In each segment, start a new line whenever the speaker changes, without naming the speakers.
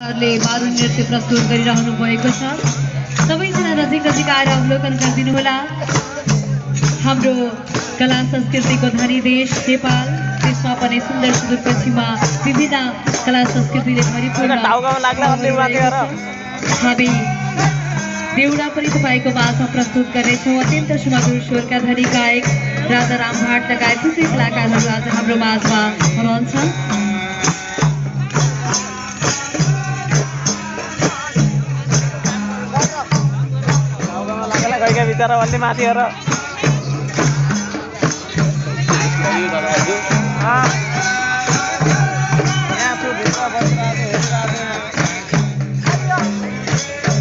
ले मारुनी नृत्य प्रस्तुत गरिरहनु भएको छ। सबैजना नजिक नजिक आएर अवलोकन गरिदिनुहोला हाम्रो कला संस्कृतिको धनी देश नेपाल त्यसमा पनि सुन्दर सुदूरपश्चिममा विविध कला संस्कृतिले भरिपूर्ण। हामी देउडा पनि तपाईँको माझमा प्रस्तुत गर्नेछौँ। अत्यन्त सुमधुर स्वरका धनी गायक राजा राम भाट लगायत थुप्रै कलाकारहरू आज हाम्रो माझमा हुनुहुन्छ
गएका बिचरा भन्ने माथि गर अँ। यहाँ छु भित्र बसिरहेको छु, हेरिरहेको छु।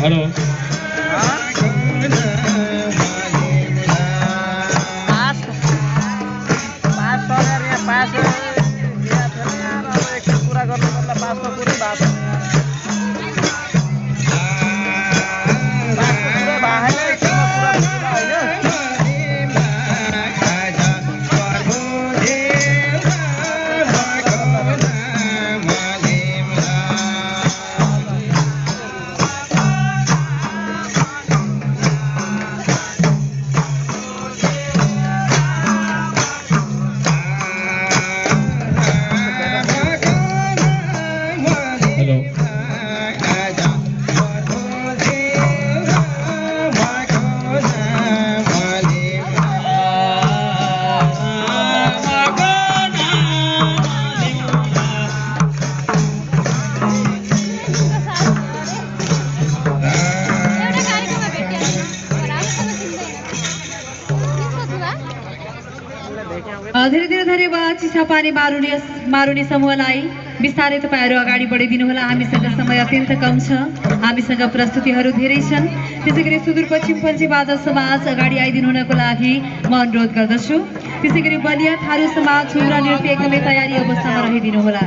हेलो।
पास पास सकेर यहाँ पास
हेलो
धेरै धेरै धन्यवाद चिसापानी मारुनी मारुनी समूहलाई बिस्तारै तपाईँहरू अगाडि बढाइदिनुहोला हामीसँग समय अत्यन्त कम छ। हामीसँग प्रस्तुतिहरू धेरै छन्। त्यसै गरी सुदूरपश्चिम पञ्चेबाजा समाज अगाडि आइदिनु हुनको लागि म अनुरोध गर्दछु। त्यसै गरी बलिया थारू समाज छुम्रा नृत्य एकदमै तयारी अवस्थामा रहिदिनुहोला